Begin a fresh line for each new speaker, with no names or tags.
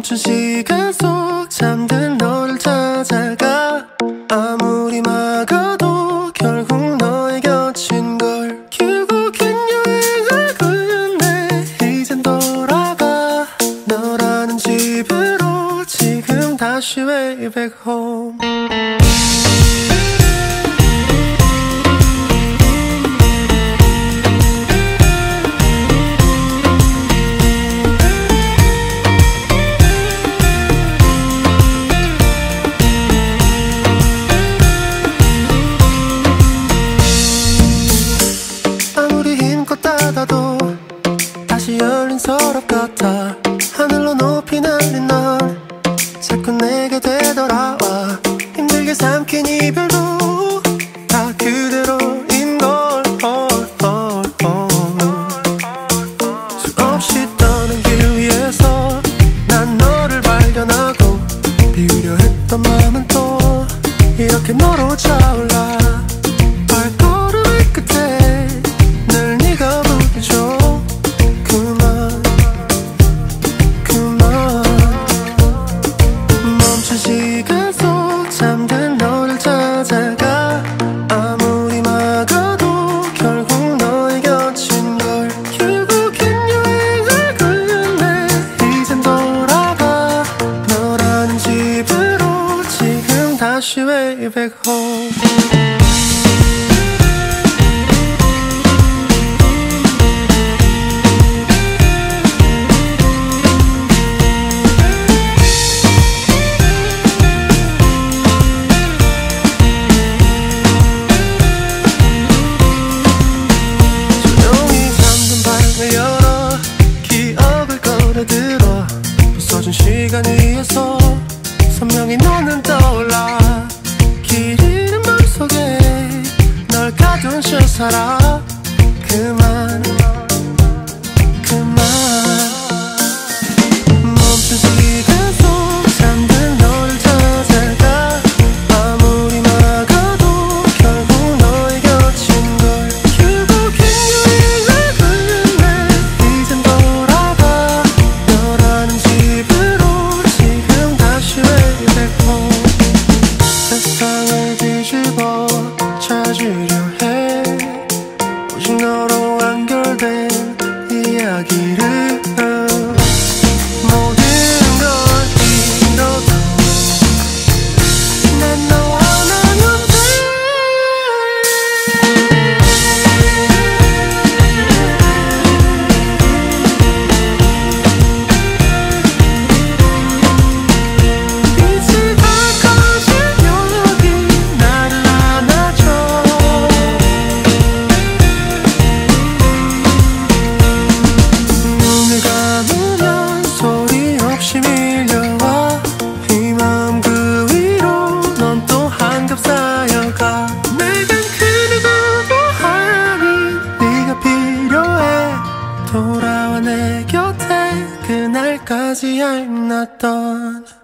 멈춘 시간 속 잠든 너를 찾아가. 아무리 막아도 결국 너의 곁인 걸 결국엔 여행을 끝내 이젠 돌아가. 너라는 집으로 지금 다시 way back home 서랍 같아. 하늘로 높이 날린 넌 자꾸 내게 되돌아와. 힘들게 삼킨 이별도 다 그대로인 걸. 수없이 떠는 길 위에서 난 너를 발견하고 비우려 했던 마음은 또 이렇게 너로 차 지금 다시 way back home 꺼내들어. 부서진 시간 위에서 선명히 너는 떠올라 채 살아 그만 내 곁에 그날까지 not done